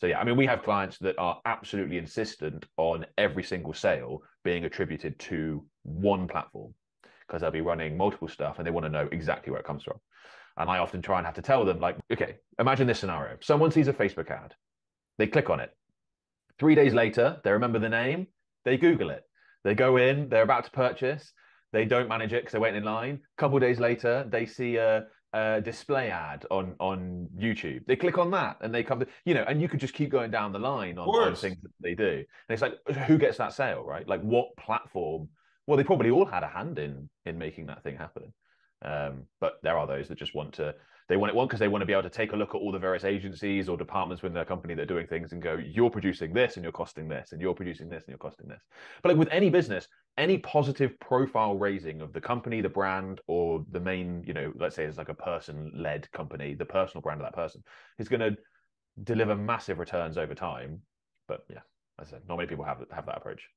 So yeah, I mean, we have clients that are absolutely insistent on every single sale being attributed to one platform because they'll be running multiple stuff and they want to know exactly where it comes from. And I often try and have to tell them, like, okay, imagine this scenario: someone sees a Facebook ad, they click on it. Three days later, they remember the name, they Google it. They go in, they're about to purchase, they don't manage it because they're waiting in line. A couple days later, they see a, a, display ad on on YouTube. They click on that and they come to you know, and you could just keep going down the line on, on things that they do. And it's like, who gets that sale, right? Like, what platform? Well, they probably all had a hand in in making that thing happen. Um, but there are those that just want to they want it one because they want to be able to take a look at all the various agencies or departments within their company that are doing things and go, you're producing this and you're costing this, and you're producing this and you're costing this. But like with any business, any positive profile raising of the company, the brand, or the main, you know, let's say it's like a person-led company, the personal brand of that person is going to deliver massive returns over time. But yeah, as I said, not many people have have that approach.